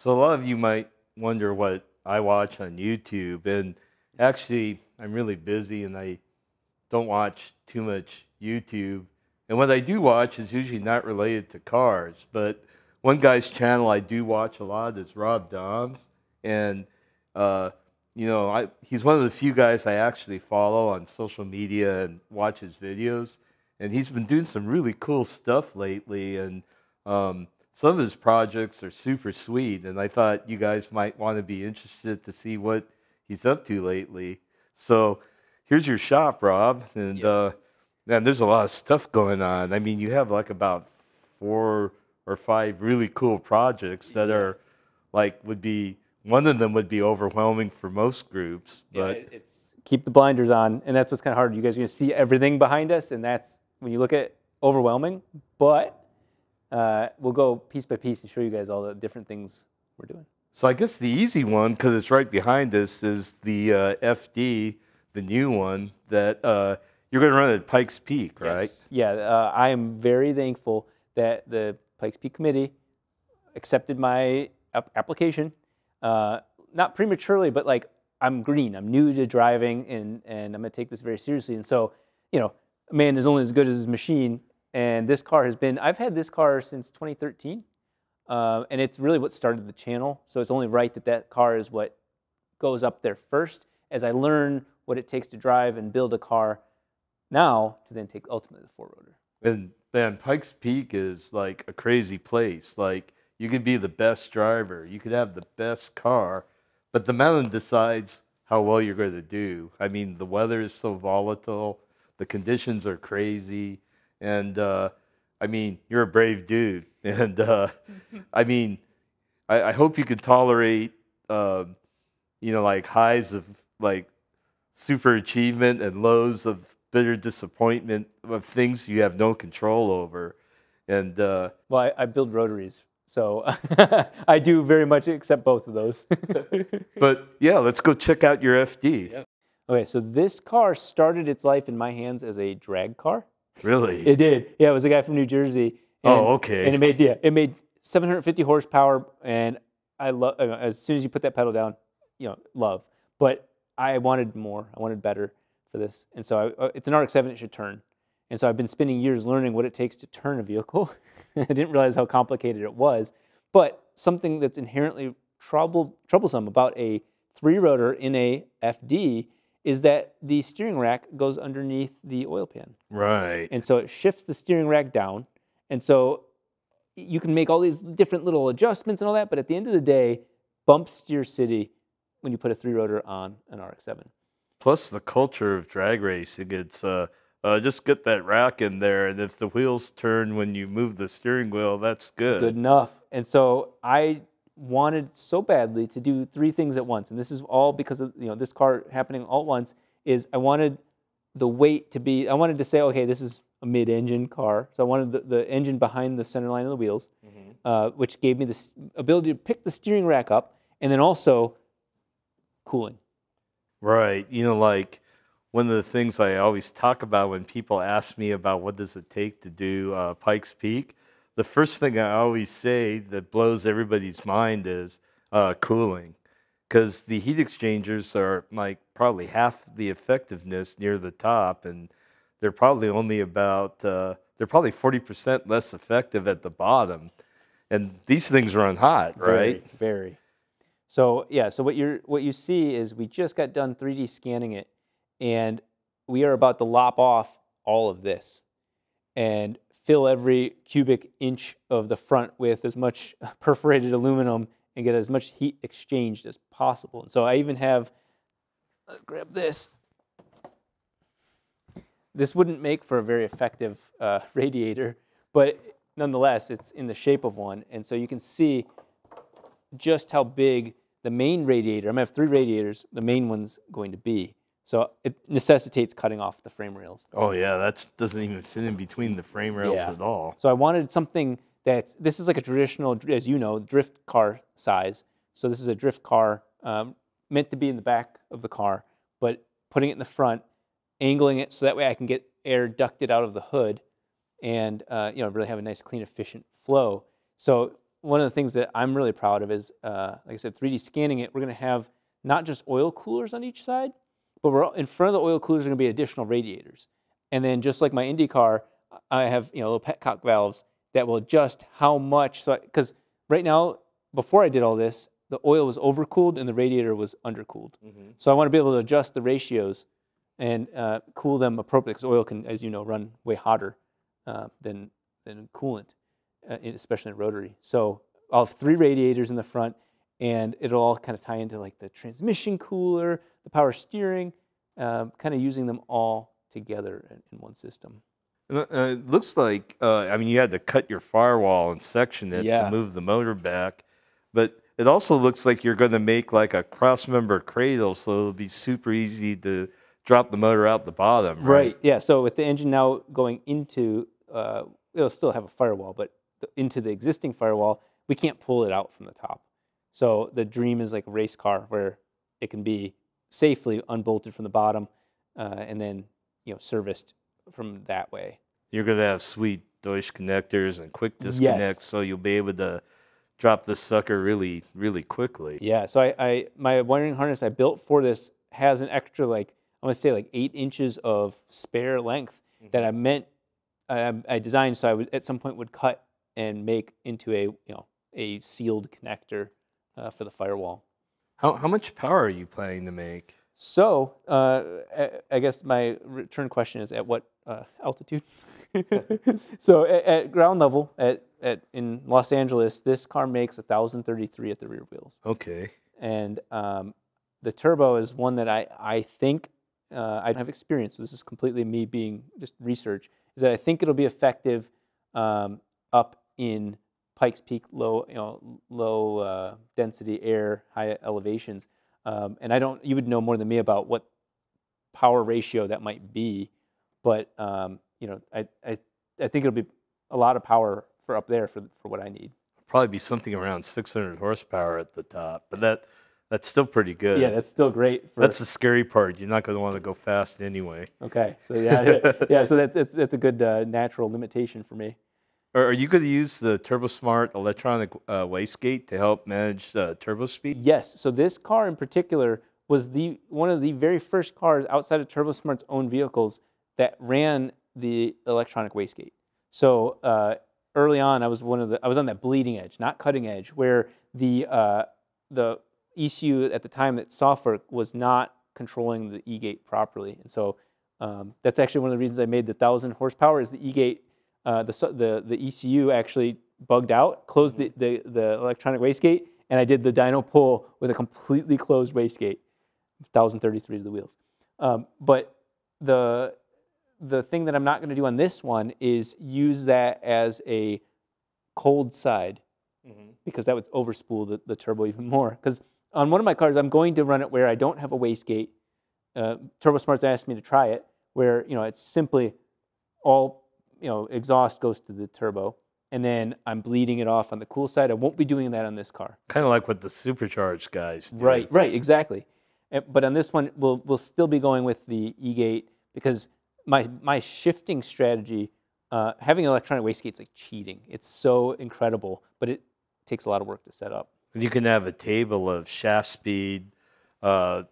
So a lot of you might wonder what I watch on YouTube, and actually, I'm really busy and I don't watch too much YouTube. And what I do watch is usually not related to cars, but one guy's channel I do watch a lot is Rob Dahm's, and uh, you know, I, he's one of the few guys I actually follow on social media and watch his videos. And he's been doing some really cool stuff lately, and um, some of his projects are super sweet. And I thought you guys might want to be interested to see what he's up to lately. So here's your shop, Rob, and uh, man, there's a lot of stuff going on. I mean, you have like about four or five really cool projects that are like would be one of them would be overwhelming for most groups, but yeah, it's keep the blinders on, and that's what's kind of hard. You guys are going to see everything behind us, and that's when you look at overwhelming. But uh, we'll go piece by piece and show you guys all the different things we're doing. So I guess the easy one, because it's right behind us, is the uh, FD, the new one that uh, you're going to run at Pikes Peak, right? Yes. Yeah, uh, I am very thankful that the Pikes Peak Committee accepted my ap- application uh, not prematurely, but like I'm green. I'm new to driving, and and I'm gonna take this very seriously. And so, you know, a man is only as good as his machine. And this car has been. I've had this car since 2013, uh, and it's really what started the channel. So it's only right that that car is what goes up there first. As I learn what it takes to drive and build a car, now to then take ultimately the four rotor. And man, Pikes Peak is like a crazy place. Like you could be the best driver, you could have the best car, but the mountain decides how well you're going to do. I mean, the weather is so volatile, the conditions are crazy, and uh, I mean, you're a brave dude, and uh, I mean, I, I, hope you can tolerate, uh, you know, like highs of like super achievement and lows of bitter disappointment of things you have no control over. And uh, well, I, I build rotaries so I do very much accept both of those. but yeah, let's go check out your FD. Yep. Okay, so this car started its life in my hands as a drag car. Really? It did. Yeah, it was a guy from New Jersey. And, oh, okay. And it made yeah, it made 750 horsepower, and I love. Uh, as soon as you put that pedal down, you know, love. But I wanted more. I wanted better for this, and so I, uh, it's an RX-7. It should turn, and so I've been spending years learning what it takes to turn a vehicle. I didn't realize how complicated it was. But something that's inherently trouble, troublesome about a three rotor in a FD is that the steering rack goes underneath the oil pan. Right. And so it shifts the steering rack down. And so you can make all these different little adjustments and all that, but at the end of the day, bump steer city when you put a three rotor on an RX-7. Plus the culture of drag racing, it's uh, uh, just get that rack in there, and if the wheels turn when you move the steering wheel, that's good. Good enough. And so I wanted so badly to do three things at once, and this is all because of you know this car happening all at once. Is I wanted the weight to be. I wanted to say, okay, this is a mid-engine car, so I wanted the, the engine behind the center line of the wheels, mm-hmm. uh, which gave me the ability to pick the steering rack up, and then also cooling. Right. You know, like one of the things I always talk about when people ask me about what does it take to do uh, Pikes Peak, the first thing I always say that blows everybody's mind is uh, cooling, because the heat exchangers are like probably half the effectiveness near the top, and they're probably only about uh, they're probably forty percent less effective at the bottom, and these things run hot, right? Very, very. So yeah, so what you're what you see is we just got done 3D scanning it and we are about to lop off all of this and fill every cubic inch of the front with as much perforated aluminum and get as much heat exchanged as possible. And so I even have, grab this. This wouldn't make for a very effective uh, radiator, but nonetheless, it's in the shape of one. And so you can see just how big the main radiator, I'm gonna have three radiators, the main one's going to be. So it necessitates cutting off the frame rails. Oh yeah, that doesn't even fit in between the frame rails yeah. at all. So I wanted something that this is like a traditional, as you know, drift car size. So this is a drift car um, meant to be in the back of the car, but putting it in the front, angling it so that way I can get air ducted out of the hood, and uh, you know really have a nice, clean, efficient flow. So one of the things that I'm really proud of is, uh, like I said, 3D scanning it. We're going to have not just oil coolers on each side, but we're in front of the oil coolers are going to be additional radiators. And then just like my Indy car, I have you know little petcock valves that will adjust how much. So because right now, before I did all this, the oil was overcooled and the radiator was undercooled. Mhm. So I want to be able to adjust the ratios and uh, cool them appropriately because oil can, as you know, run way hotter uh, than than coolant, uh, in- especially in rotary. So I'll have three radiators in the front, and it'll all kind of tie into like the transmission cooler, the power steering, um, kind of using them all together in, in one system. Uh, it looks like uh, I mean you had to cut your firewall and section it Yeah. to move the motor back, but it also looks like you're going to make like a cross member cradle, so it'll be super easy to drop the motor out the bottom. Right. Yeah. So with the engine now going into, uh, it'll still have a firewall, but into the existing firewall, we can't pull it out from the top. So the dream is like a race car where it can be safely unbolted from the bottom, uh, and then you know serviced from that way. You're going to have sweet Deutsch connectors and quick Yes. disconnects, so you'll be able to drop this sucker really, really quickly. Yeah. So I, I my wiring harness I built for this has an extra like I want to say like eight inches of spare length that I meant I, I designed so I would at some point would cut and make into a you know a sealed connector uh, for the firewall. How how much power are you planning to make? So uh, I, guess my return question is at what uh, altitude? so at, at ground level at, at in Los Angeles, this car makes 1,033 at the rear wheels. Okay. and um, the turbo is one that I I think uh, I don't have experience. So this is completely me being just research. Is that I think it'll be effective um, up in Pikes Peak, low you know low uh, density air, high elevations. Um, and I don't. You would know more than me about what power ratio that might be, but um, you know I, I I think it'll be a lot of power for up there for for what I need. Probably be something around 600 horsepower at the top, but that that's still pretty good. Yeah, that's still great. For, That's the scary part. You're not going to want to go fast anyway. Okay, so yeah, yeah, so that's that's, that's a good uh, natural limitation for me. Are you going to use the TurboSmart electronic uh, wastegate to help manage uh, turbo speed? Yes, so this car in particular was the one of the very first cars outside of TurboSmart's own vehicles that ran the electronic wastegate. So uh, early on, I was one of the I was on that bleeding edge, not cutting edge, where the uh, the ECU at the time that software was not controlling the E-gate properly, and so um, that's actually one of the reasons I made the thousand horsepower. Is the E-gate uh, the the the ECU actually bugged out, closed the, the the electronic wastegate, and I did the dyno pull with a completely closed wastegate, 1033 to the wheels. Um, but the the thing that I'm not going to do on this one is use that as a cold side because that would overspool the, the turbo even more. Because on one of my cars, I'm going to run it where I don't have a wastegate. Uh, TurboSmart's asked me to try it, where you know it's simply all you know exhaust goes to the turbo, and then I'm bleeding it off on the cool side. I won't be doing that on this car. Kind of like what the supercharged guys do. Right, right, exactly. But on this one, we'll we'll still be going with the E-gate because my my shifting strategy, uh, having an electronic wastegate is like cheating. It's so incredible, but it takes a lot of work to set up. And you can have a table of shaft speed, uh,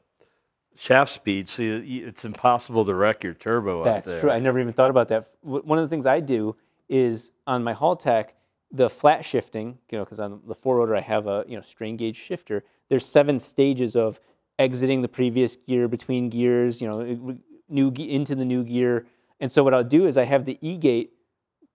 shaft speed, so it's impossible to wreck your turbo out there. That's true. I never even thought about that. One of the things I do is on my Haltech, the flat shifting, you know, because on the four rotor I have a you know strain gauge shifter. There's seven stages of exiting the previous gear, between gears, you know, new into the new gear. And so what I'll do is I have the E gate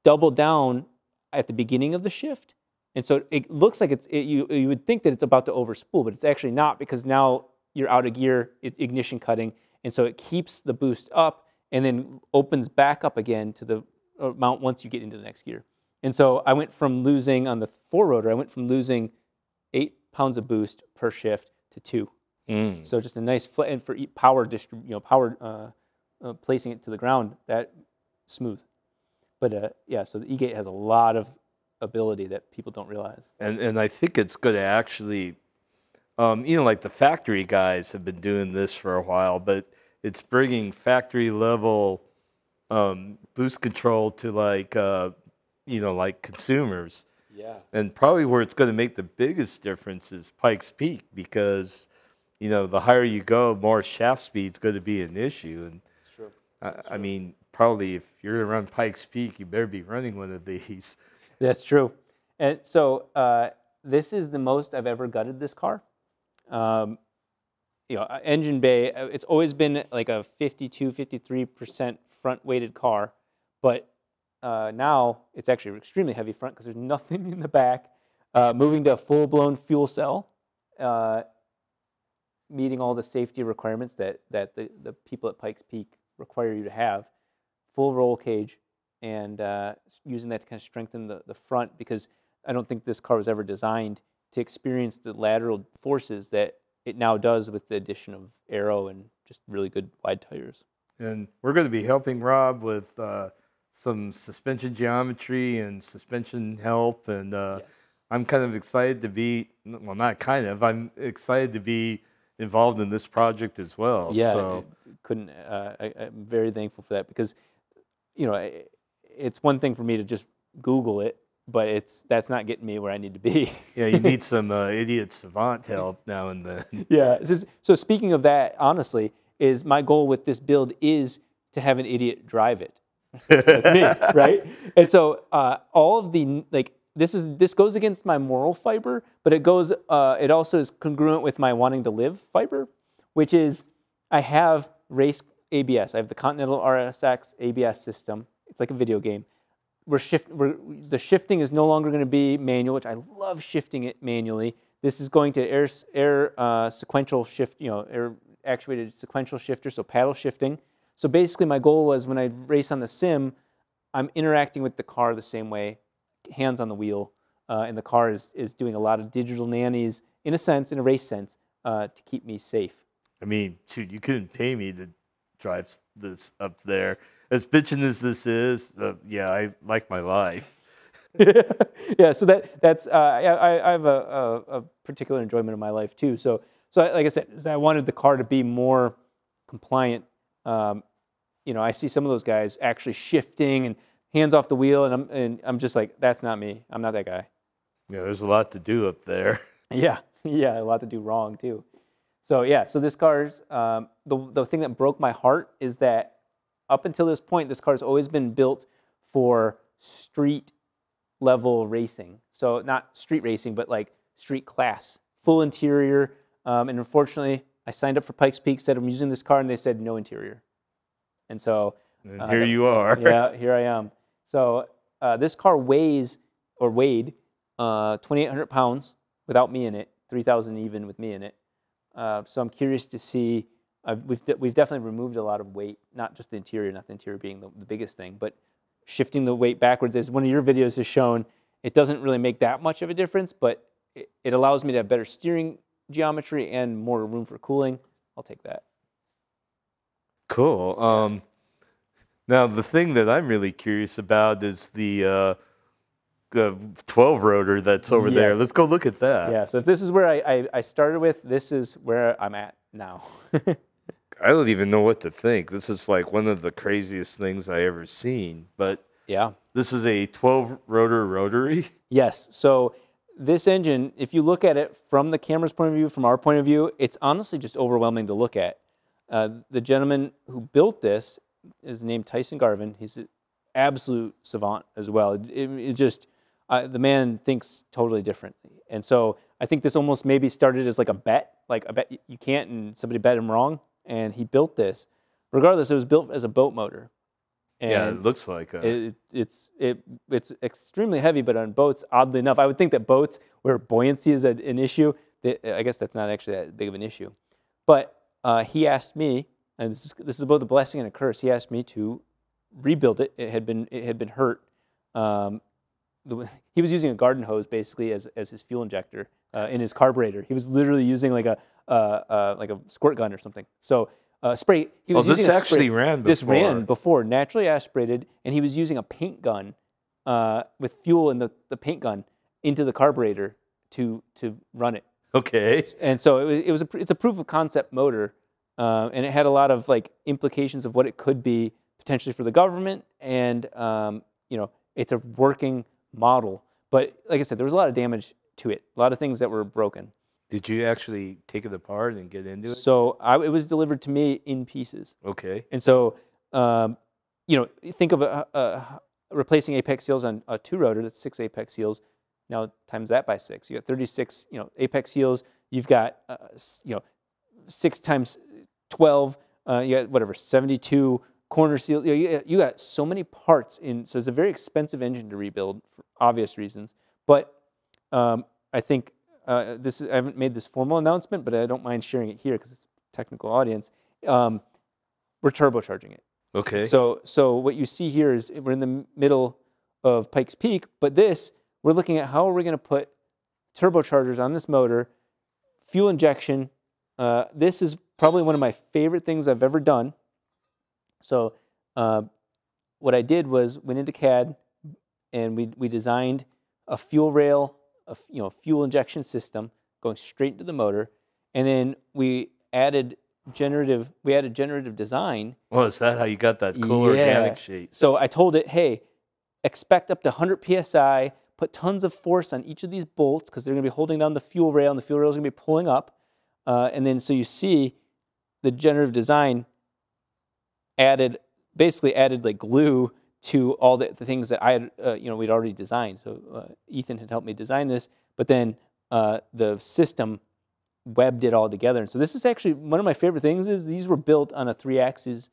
double down at the beginning of the shift. And so it looks like it's it, you you would think that it's about to overspool, but it's actually not because now you're out of gear, ignition cutting, and so it keeps the boost up and then opens back up again to the amount once you get into the next gear. And so I went from losing on the four rotor, I went from losing eight pounds of boost per shift to two. Mm. So just a nice fl- and for power distrib- you know, power uh, uh, placing it to the ground that smooth. But uh, yeah, so the E-gate has a lot of ability that people don't realize. and and I think it's going to actually, um, you know, like the factory guys have been doing this for a while, but it's bringing factory level um, boost control to like, uh, you know, like consumers. Yeah. And probably where it's going to make the biggest difference is Pikes Peak because, you know, the higher you go, more shaft speed is going to be an issue. And Sure. I, I mean, probably if you're going to run Pikes Peak, you better be running one of these. That's true. And so uh, this is the most I've ever gutted this car. Um, you know, uh, engine bay, uh, it's always been like a 52, 53% front weighted car, but uh, now it's actually extremely heavy front because there's nothing in the back. Uh, moving to a full blown fuel cell, uh, meeting all the safety requirements that, that the, the people at Pikes Peak require you to have, full roll cage, and uh, using that to kind of strengthen the, the front because I don't think this car was ever designed to experience the lateral forces that it now does with the addition of aero and just really good wide tires. And we're going to be helping Rob with uh, some suspension geometry and suspension help. And uh, Yes. I'm kind of excited to be, well, not kind of, I'm excited to be involved in this project as well. Yeah, So, I couldn't. Uh, I, I'm very thankful for that because, you know, it's one thing for me to just Google it, but it's that's not getting me where I need to be. yeah, you need some uh, idiot savant help now and then. yeah. is- so speaking of that, honestly, is my goal with this build is to have an idiot drive it. That's, that's me, right? And so uh, all of the like this is this goes against my moral fiber, but it goes uh, it also is congruent with my wanting to live fiber, which is I have race ABS. I have the Continental RSX ABS system. It's like a video game. We're shift. We're, the shifting is no longer going to be manual, which I love shifting it manually. This is going to air air uh, sequential shift. You know, air actuated sequential shifter, so paddle shifting. So basically, my goal was when I race on the sim, I'm interacting with the car the same way, hands on the wheel, uh, and the car is is doing a lot of digital nannies in a sense, in a race sense, uh, to keep me safe. I mean, shoot, you couldn't pay me to drive this up there. As bitching as this is, uh, yeah, I like my life. yeah, so that that's uh, I, I have a, a, a particular enjoyment of my life too. So so I- like I said, I wanted the car to be more compliant. Um, you know, I see some of those guys actually shifting and hands off the wheel, and I'm and I'm just like, that's not me. I'm not that guy. Yeah, there's a lot to do up there. Yeah, yeah, a lot to do wrong too. So yeah, so this car's um, the the thing that broke my heart is that up until this point, this car has always been built for street level racing. So not street racing, but like street class, full interior. Um, and unfortunately, I signed up for Pikes Peak, said I'm using this car, and they said no interior. And so And uh, here you are. yeah, here I am. So uh, this car weighs or weighed uh, 2,800 pounds without me in it, 3,000 even with me in it. Uh, so I'm curious to see. Uh, we've de- we've definitely removed a lot of weight, not just the interior, not the interior being the, the biggest thing, but shifting the weight backwards. As one of your videos has shown, it doesn't really make that much of a difference, but it, it allows me to have better steering geometry and more room for cooling. I'll take that. Cool. Um, now the thing that I'm really curious about is the uh, the 12 rotor that's over there. Let's go look at that. Yeah. So if this is where I, I, I started with, this is where I'm at now. I don't even know what to think. This is like one of the craziest things I ever seen. But yeah. this is a 12 rotor rotary. Yes. So this engine, if you look at it from the camera's point of view, from our point of view, it's honestly just overwhelming to look at. Uh, the gentleman who built this is named Tyson Garvin. He's an absolute savant as well. It, it- it just uh, the man thinks totally differently, and so I think this almost maybe started as like a bet, like a bet you can't, and somebody bet him wrong, and he built this. Regardless, it was built as a boat motor. yeah, And it looks like a. it, it's it it's extremely heavy, but on boats, oddly enough, I would think that boats where buoyancy is an issue, that, I guess that's not actually that big of an issue. But uh, he asked me, and this is this is both a blessing and a curse. He asked me to rebuild it. It had been it had been hurt. Um, the, he was using a garden hose basically as, as his fuel injector uh, in his carburetor. He was literally using like a uh, uh, like a squirt gun or something. So uh, spray. He oh, was this using a actually spray, ran before. this ran before naturally aspirated, and he was using a paint gun uh, with fuel in the, the paint gun into the carburetor to to run it. Okay. And so it was, it was a, it's a proof of concept motor, uh, and it had a lot of like implications of what it could be potentially for the government, and um, you know it's a working model. But like I said, there was a lot of damage to it, a lot of things that were broken. Did you actually take it apart and get into it? So I, it was delivered to me in pieces. Okay. And so, um, you know, think of a, a, replacing apex seals on a two rotor, that's six apex seals. Now times that by six, you got 36, you know, apex seals. You've got, uh, you know, six times 12, uh, you got whatever, 72 corner seal. You, know, you got so many parts in, so it's a very expensive engine to rebuild for obvious reasons. But um, I think uh, this is, I haven't made this formal announcement, but I don't mind sharing it here because it's a technical audience. Um, we're turbocharging it. Okay. So, so what you see here is we're in the middle of Pikes Peak, but this we're looking at how are we going to put turbochargers on this motor, fuel injection. Uh, this is probably one of my favorite things I've ever done. So, uh, what I did was went into CAD and we we designed a fuel rail, a you know fuel injection system going straight into the motor, and then we added generative we added generative design. Oh, is that how you got that cool organic sheet? So I told it, hey, expect up to 100 psi. Put tons of force on each of these bolts because they're going to be holding down the fuel rail, and the fuel rail is going to be pulling up. Uh, and then so you see the generative design added basically added like glue to all the, the things that I had, uh, you know, we'd already designed. So uh, Ethan had helped me design this, but then uh, the system webbed it all together. And so this is actually one of my favorite things is these were built on a three-axis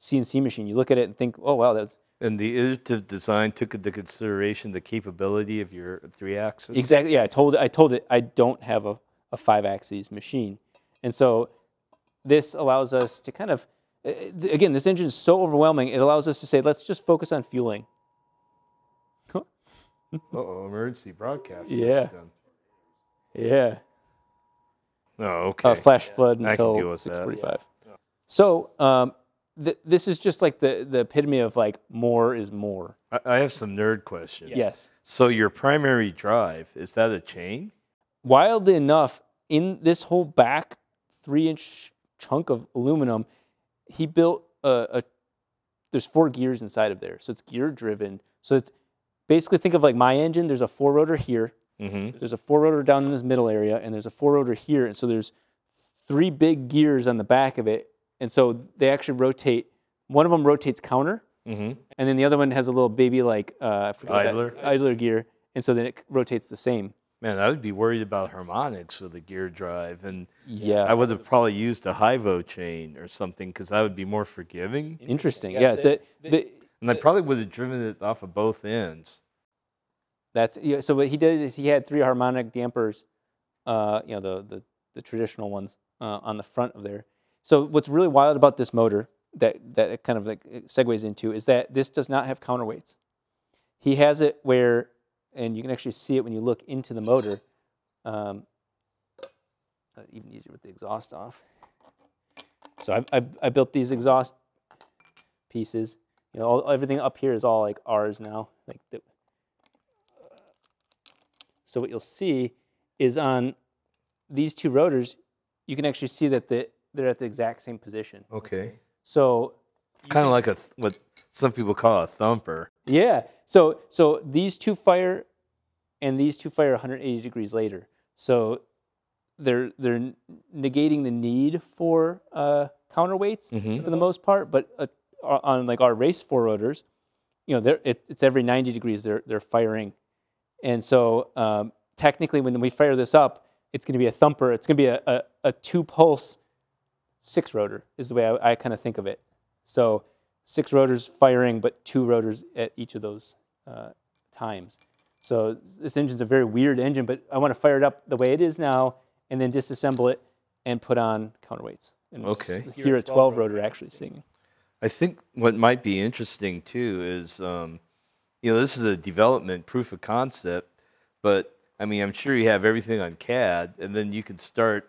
CNC machine. You look at it and think, oh wow, that's and the iterative design took into consideration the capability of your three-axis. exactly. Yeah, I told I told it I don't have a, a five-axis machine, and so this allows us to kind of again, this engine is so overwhelming. It allows us to say, let's just focus on fueling. oh, emergency broadcast. Yeah. System. Yeah. Oh, okay. Uh, flash flood I can deal until with that. 645. So um, th- this is just like the, the epitome of like more is more. I, I have some nerd questions. Yes. So your primary drive is that a chain? Wildly enough, in this whole back three inch chunk of aluminum, he built a, a there's four gears inside of there. So it's gear driven. So it's basically think of like my engine, there's a four rotor here. Mm-hmm. There's a four rotor down in this middle area, and there's a four rotor here. And so there's three big gears on the back of it. And so they actually rotate. One of them rotates counter, Mm-hmm. and then the other one has a little baby like uh, I forget that- Idler? idler gear. And so then it rotates the same. Man, I would be worried about harmonics with a gear drive, and Yeah. I would have probably used a Hyvo chain or something because that would be more forgiving. Interesting. Yeah. The, the, And I probably would have driven it off of both ends. That's yeah, so. What he did is he had three harmonic dampers, uh, you know, the the, the traditional ones uh, on the front of there. So what's really wild about this motor that that it kind of like segues into is that this does not have counterweights. He has it where, and you can actually see it when you look into the motor. Um, uh, even easier with the exhaust off. So I, I, I built these exhaust pieces. You know, all, everything up here is all like ours now. Like the, so what you'll see is on these two rotors, you can actually see that the, they're at the exact same position. Okay. So Kind of like a th- what some people call a thumper. yeah, so so these two fire, and these two fire 180 degrees later. So they're they're negating the need for uh, counterweights Mhm. for the most part, but uh, on like our race four rotors, you know, they're, it, it's every 90 degrees they're they're firing, and so um, technically when we fire this up, it's going to be a thumper. It's going to be a, a, a two pulse six rotor is the way I, I kind of think of it. So six rotors firing, but two rotors at each of those uh, times. So this engine's a very weird engine, but I want to fire it up the way it is now, and then disassemble it and put on counterweights. And we'll Okay. Hear a 12 rotor actually singing. I think what might be interesting too is, um, you know, this is a development proof of concept, but I mean, I'm sure you have everything on CAD, and then you could start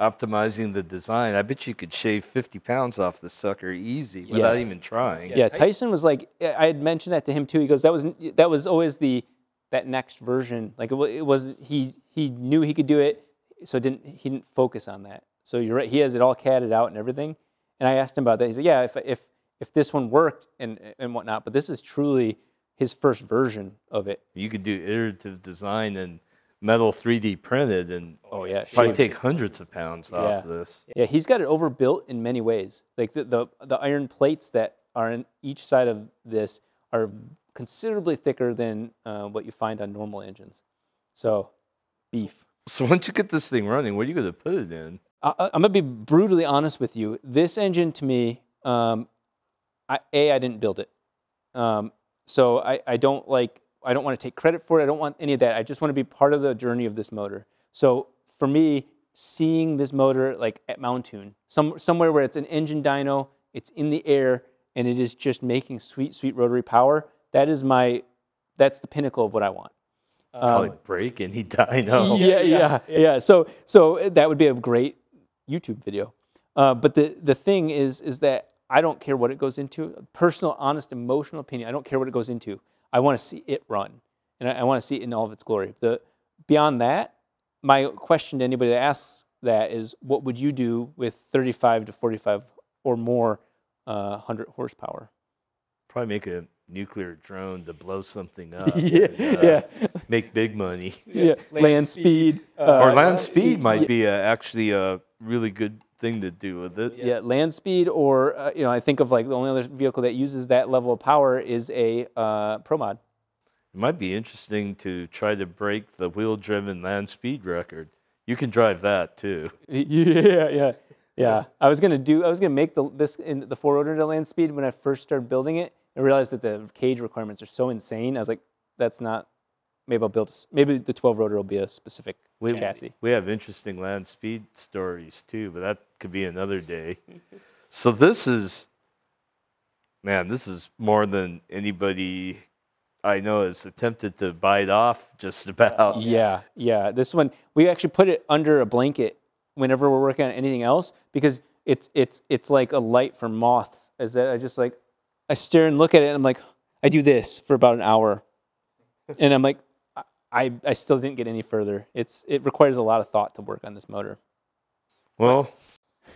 optimizing the design. I bet you could shave 50 pounds off the sucker easy without Yeah. even trying. Yeah, Tyson was like, I had mentioned that to him too. He goes, that was that was always the that next version. Like it, it was he he knew he could do it, so it didn't he didn't focus on that. So you're right, he has it all catted out and everything. And I asked him about that. He said, yeah, if if if this one worked and and whatnot, but this is truly his first version of it. You could do iterative design and metal 3D printed and Oh yeah, probably sure. take hundreds of pounds off Yeah. this. Yeah, he's got it overbuilt in many ways. Like the, the the iron plates that are in each side of this are considerably thicker than uh, what you find on normal engines. So, beef. So once you get this thing running, what are you going to put it in? I, I- I'm gonna be brutally honest with you. This engine to me, um, I, a I didn't build it, um, so I, I don't like I don't want to take credit for it. I don't want any of that. I just want to be part of the journey of this motor. So for me, seeing this motor like at Mountoon, some somewhere where it's an engine dyno, it's in the air, and it is just making sweet sweet rotary power. That is my that's the pinnacle of what I want. Probably break and any dyno. Yeah, yeah, yeah. So, so that would be a great YouTube video. Uh, but the the thing is, is that I don't care what it goes into. Personal, honest, emotional opinion. I don't care what it goes into. I want to see it run, and I, I want to see it in all of its glory. The beyond that, my question to anybody that asks that is, what would you do with 35 to 45 or more uh, hundred horsepower? Probably make a nuclear drone to blow something up. yeah, and, uh, yeah, Make big money. yeah. Land, speed. or uh, land speed might be a, actually a really good thing to do with it. Yeah, land speed, or uh, you know, I think of like the only other vehicle that uses that level of power is a uh, Pro Mod. It might be interesting to try to break the wheel-driven land speed record. You can drive that too. Yeah, yeah, yeah. I was gonna do. I was gonna make the this in the four rotor to land speed when I first started building it. I realized that the cage requirements are so insane. I was like, that's not. Maybe I'll build. A, maybe the 12 rotor will be a specific We, chassis. we have interesting land speed stories too, but that could be another day. so this is, man, this is more than anybody I know has attempted to bite off. Just about. Yeah, yeah. This one we actually put it under a blanket whenever we're working on anything else because it's it's it's like a light for moths. Is that I just like I stare and look at it and I'm like I do this for about an hour, and I'm like I- I still didn't get any further. It's it requires a lot of thought to work on this motor. Well,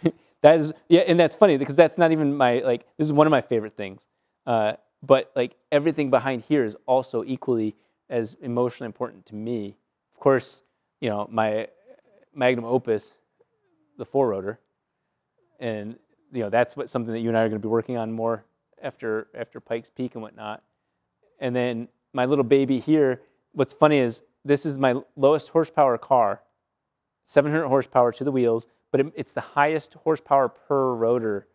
That is yeah, and that's funny because that's not even my like this is one of my favorite things. Uh, but like everything behind here is also equally as emotionally important to me. Of course, you know my magnum opus, the four rotor, and you know that's what something that you and I are going to be working on more after after Pikes Peak and whatnot. And then my little baby here. What's funny is this is my lowest horsepower car, 700 horsepower to the wheels, but it, it's the highest horsepower per rotor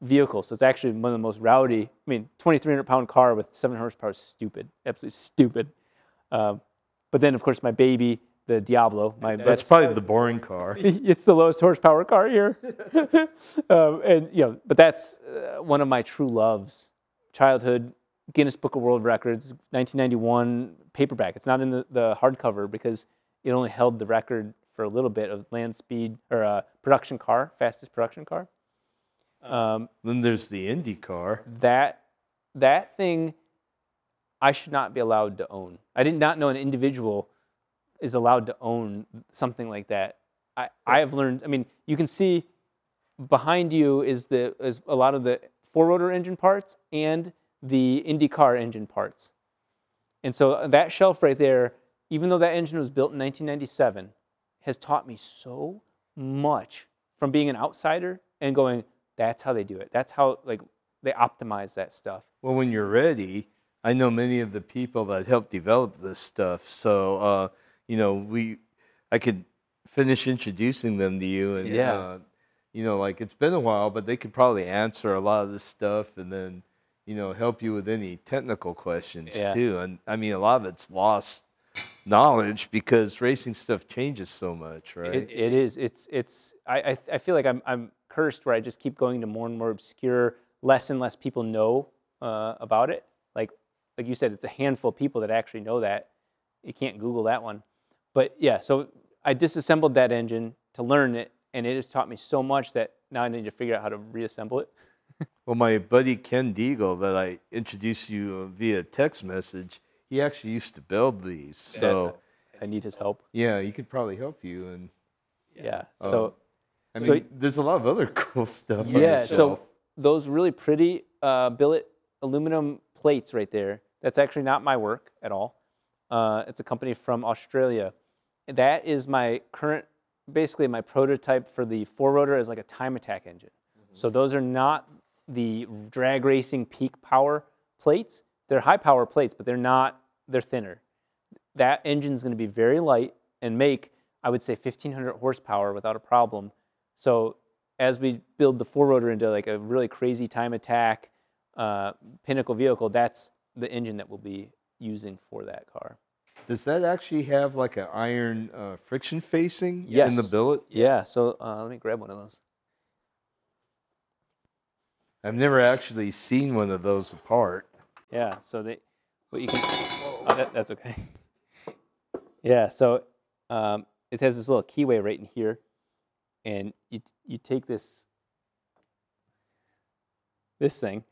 vehicle. So it's actually one of the most rowdy. I mean, 2,300 pound car with 700 horsepower is stupid, absolutely stupid. Um, but then, of course, my baby, the Diablo, my that's probably the boring car. it's the lowest horsepower car here. um, and you know, but that's uh, one of my true loves. Childhood Guinness Book of World Records, 1991 paperback. It's not in the, the hardcover because it only held the record for a little bit of land speed or uh, production car, fastest production car. Um, Then there's the Indy car. that that thing I should not be allowed to own. I did not know an individual is allowed to own something like that. I, I have learned. I mean, you can see behind you is the is a lot of the four rotor engine parts and the IndyCar engine parts. And so uh, that shelf right there, even though that engine was built in 1997, has taught me so much from being an outsider and going, that's how they do it. That's how like they optimize that stuff. Well, when you're ready, I know many of the people that helped develop this stuff. So, uh, you know, we, I could finish introducing them to you, and Yeah. uh, you know, like it's been a while, but they could probably answer a lot of this stuff, and then, you know, help you with any technical questions Yeah. too. And I mean, a lot of it's lost knowledge because racing stuff changes so much, right? It, it is. It's it's. I, I I feel like I'm I'm cursed where I just keep going to more and more obscure, less and less people know uh, about it. Like like you said, it's a handful of people that actually know that. You can't Google that one. But yeah, so I disassembled that engine to learn it, and it has taught me so much that now I need to figure out how to reassemble it. Well, my buddy Ken Deagle, that I introduced you uh, via text message, he actually used to build these. So, I need his help. yeah, he could probably help you. And Yeah. Um, So I So- there's a lot of other cool stuff. yeah. So those really pretty uh, billet aluminum plates right there. That's actually not my work at all. Uh, it's a company from Australia. That is my current, basically my prototype for the four rotor is like a time attack engine. So those are not the drag racing peak power plates. They're high power plates, but they're not, they're thinner. That engine is going to be very light and make, I would say, 1500 horsepower without a problem. So as we build the four rotor into like a really crazy time attack uh, pinnacle vehicle, that's the engine that we'll be using for that car. Does that actually have like an iron uh, friction facing in the billet? Yeah, so uh, let me grab one of those. I've never actually seen one of those apart. Yeah, so they, what you can, oh, that, that's okay. Yeah, so um, it has this little keyway right in here, and you you take this this thing,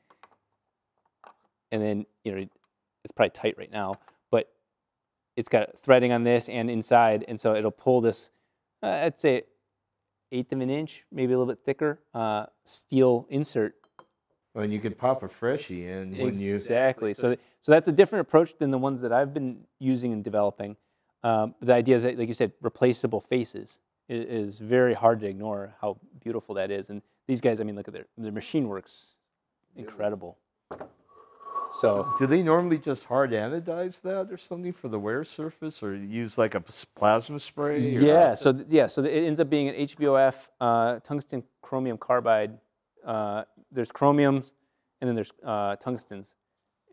and then you know it's probably tight right now, but it's got threading on this and inside, and so it'll pull this. Uh, I'd say eighth of an inch, maybe a little bit thicker, uh, steel insert Well, And you can pop a freshie in when you. Exactly. So, so that's a different approach than the ones that I've been using and developing. Um, the idea is that, like you said, replaceable faces i- is, very hard to ignore. How beautiful that is, and these guys, I mean, look at their their machine works incredible. So Do they normally just hard anodize that or something for the wear surface, or use like a plasma spray? yeah, so yeah, so it ends up being an HVOF uh, tungsten chromium carbide. Uh, there's chromiums, and then there's uh, tungstens,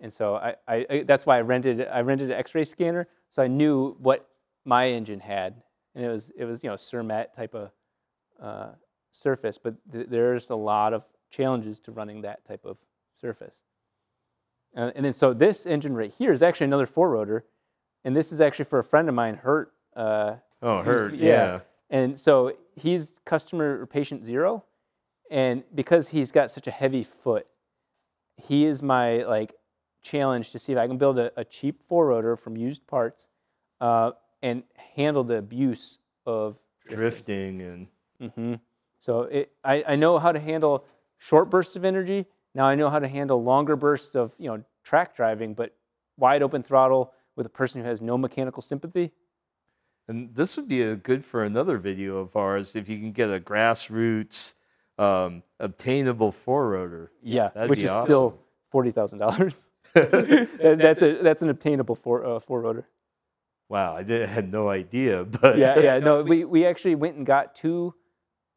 and so I, I, I that's why I rented I rented an X-ray scanner, so I knew what my engine had, and it was it was you know Cermet type of uh, surface, but th- there's a lot of challenges to running that type of surface. Uh, and then so this engine right here is actually another four rotor, and this is actually for a friend of mine, Hurt. Uh, Oh, hurt. be- Yeah. and so he's customer or patient zero. And because he's got such a heavy foot, he is my like challenge to see if I can build a, a cheap four rotor from used parts uh, and handle the abuse of Drifting and. Mm -hmm. So it, I, I know how to handle short bursts of energy. Now I know how to handle longer bursts of you know track driving, but wide open throttle with a person who has no mechanical sympathy. And this would be a good for another video of ours if you can get a grassroots um, obtainable four rotor. Yeah, That'd which be is still forty thousand dollars. That's a that's an obtainable four uh, four rotor. Wow, I did, had no idea, but Yeah, yeah. No, we we actually went and got two,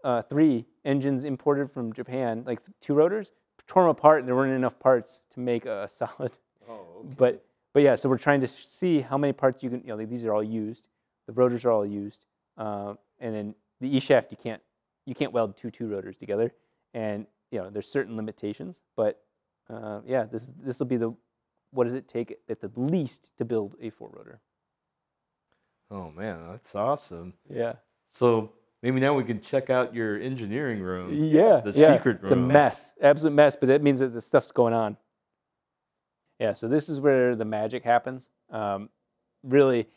uh, three engines imported from Japan, like two rotors, tore them apart, and there weren't enough parts to make a solid. Oh, okay. But but yeah, so we're trying to see how many parts you can. You know, like, these are all used. The rotors are all used, uh, and then the E shaft you can't you can't weld two two rotors together, and you know there's certain limitations. But uh, yeah, this this will be the what does it take at the least to build a four rotor? oh man, that's awesome. Yeah. So maybe now we can check out your engineering room. Yeah, The yeah. secret It's a mess, absolute mess. But that means that the stuff's going on. Yeah. So this is where the magic happens. Um, really,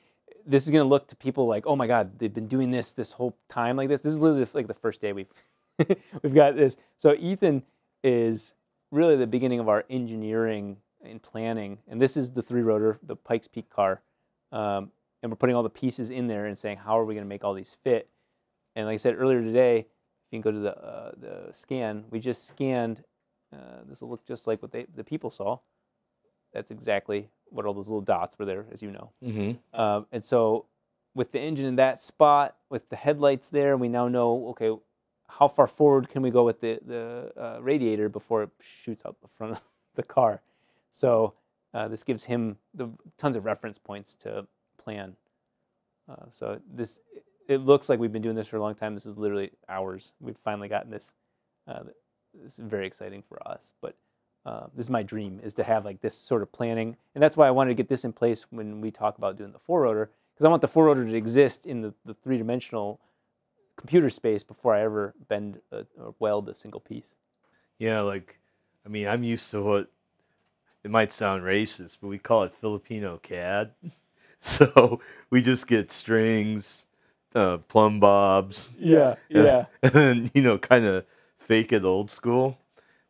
this is going to look to people like, oh my God, they've been doing this this whole time like this. This is literally like the first day we've we've got this. So Ethan is really the beginning of our engineering and planning, and this is the three rotor, the Pikes Peak car. Um, and we're putting all the pieces in there and saying, how are we going to make all these fit? And like I said earlier today, if you can go to the, uh, the scan, we just scanned. Uh, this will look just like what they, the people saw. That's exactly what all those little dots were there, as you know. Mm-hmm. Um, and so, with the engine in that spot, with the headlights there, we now know okay, how far forward can we go with the the uh, radiator before it shoots out the front of the car. So uh, this gives him the tons of reference points to plan. Uh, so this it looks like we've been doing this for a long time. This is literally hours. We've finally gotten this. Uh, this is very exciting for us, but uh, this is my dream is to have like this sort of planning and that's why i wanted to get this in place when we talk about doing the four rotor because i want the four rotor to exist in the, the three-dimensional computer space before i ever bend a, or weld a single piece Yeah, like, I mean, I'm used to what it might sound racist, but we call it Filipino CAD. So we just get strings, uh, plumb bobs, yeah and then, you know, kind of fake it old school.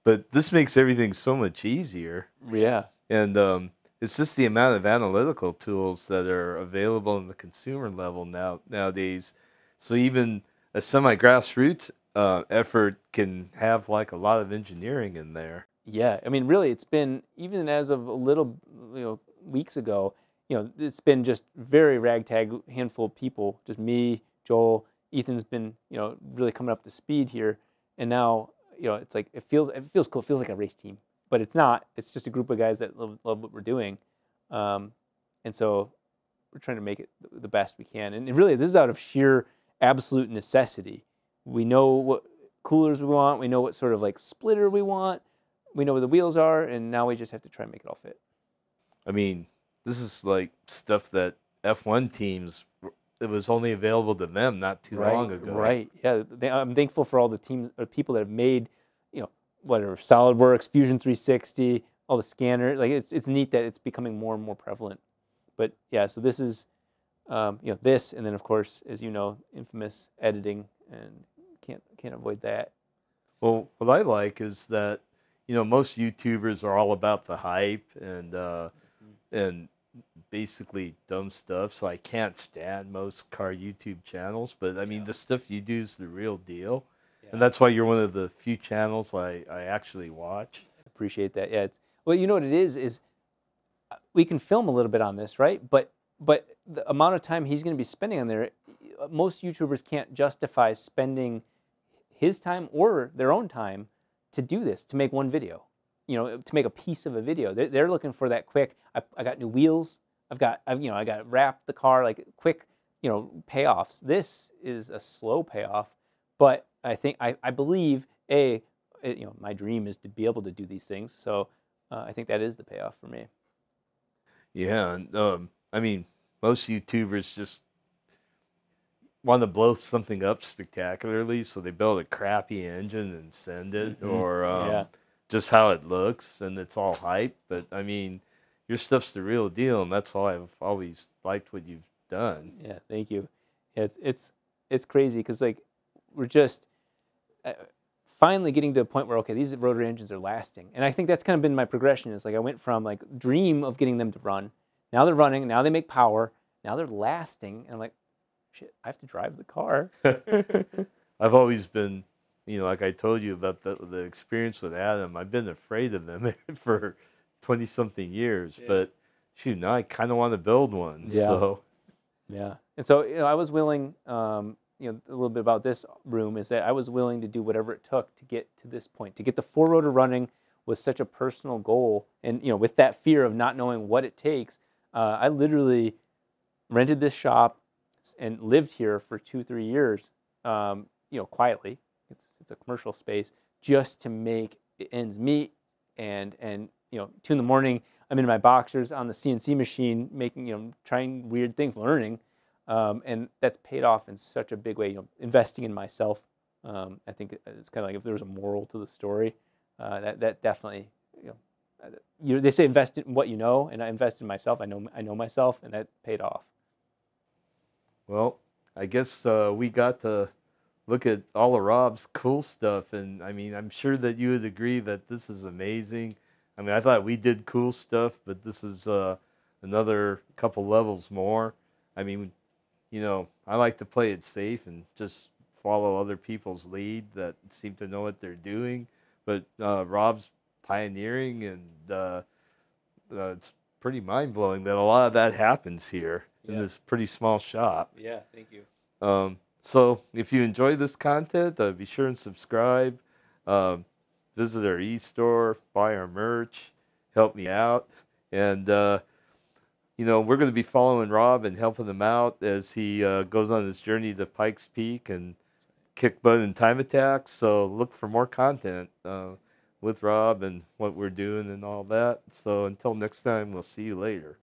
But this makes everything so much easier. yeah And um, it's just the amount of analytical tools that are available in the consumer level now nowadays. So even a semi grassroots uh, effort can have like a lot of engineering in there. Yeah, I mean, really, it's been even as of a little, you know, weeks ago. You know, it's been just very ragtag handful of people. Just me, Joel, Ethan's been, you know, really coming up to speed here, and now, you know, it's like it feels it feels cool. It feels like a race team, but it's not. It's just a group of guys that love, love what we're doing, um, and so we're trying to make it the best we can. And really, this is out of sheer absolute necessity. We know what coolers we want. We know what sort of like splitter we want. We know where the wheels are, and now we just have to try and make it all fit. I mean, this is like stuff that F1 teams it was only available to them not too right, long ago. Right. Yeah. They, I'm thankful for all the teams or people that have made, you know, whatever SolidWorks, Fusion 360, all the scanner. Like it's it's neat that it's becoming more and more prevalent. But yeah, so this is, um, you know, this, and then of course, as you know, infamous editing, and can't can't avoid that. Well, what I like is that, you know, most YouTubers are all about the hype and uh. And basically dumb stuff, so I can't stand most car YouTube channels. But I mean, yeah. the stuff you do is the real deal, yeah. and that's why you're one of the few channels I, I actually watch. Appreciate that. Yeah. It's, well, you know what it is is uh, we can film a little bit on this, right? But but the amount of time he's going to be spending on there, uh, most YouTubers can't justify spending his time or their own time to do this to make one video you know, to make a piece of a video. They're, they're looking for that quick. I, I, got new wheels. I've got, I've, you know, I got wrapped the car like quick, you know, payoffs. This is a slow payoff, but I think I, I believe a, it, you know, my dream is to be able to do these things. So uh, I think that is the payoff for me. Yeah, and um, I mean, most YouTubers just want to blow something up spectacularly, so they build a crappy engine and send it, mm-hmm. or um, yeah just how it looks and it's all hype. But I mean, your stuff's the real deal, and that's why I've always liked what you've done. Yeah, thank you. Yeah, it's it's it's crazy because like we're just uh, finally getting to a point where okay, these rotary engines are lasting, and I think that's kind of been my progression. Is like I went from like dream of getting them to run, now they're running, now they make power, now they're lasting, and I'm like, shit, I have to drive the car. I've always been you know, like I told you about the the experience with Adam, I've been afraid of them for twenty something years, yeah. but shoot, now I kind of want to build one. Yeah. So. Yeah, and so you know, I was willing. Um, you know, a little bit about this room is that I was willing to do whatever it took to get to this point. To get the four rotor running was such a personal goal, and you know, with that fear of not knowing what it takes, uh, I literally rented this shop and lived here for two, three years. Um, you know, quietly, it's it's a commercial space just to make ends meet and and you know two in the morning i'm in my boxers on the cnc machine making you know trying weird things learning um, and that's paid off in such a big way you know investing in myself um, i think it's kind of like if there was a moral to the story uh, that that definitely you know you, they say invest in what you know and i invested in myself i know i know myself and that paid off well i guess uh, we got to look at all of Rob's cool stuff, and I mean, I'm sure that you would agree that this is amazing. I mean, I thought we did cool stuff, but this is uh, another couple levels more. I mean, you know, I like to play it safe and just follow other people's lead that seem to know what they're doing. But uh, Rob's pioneering, and uh, uh it's pretty mind blowing that a lot of that happens here yeah. in this pretty small shop. Yeah, thank you. Um, so if you enjoy this content, uh, be sure and subscribe. Um, visit our e-store, buy our merch, help me out. And, uh, you know, we're going to be following Rob and helping him out as he uh, goes on his journey to Pikes Peak and kick butt in time attacks. So look for more content uh, with Rob and what we're doing and all that. So until next time, we'll see you later.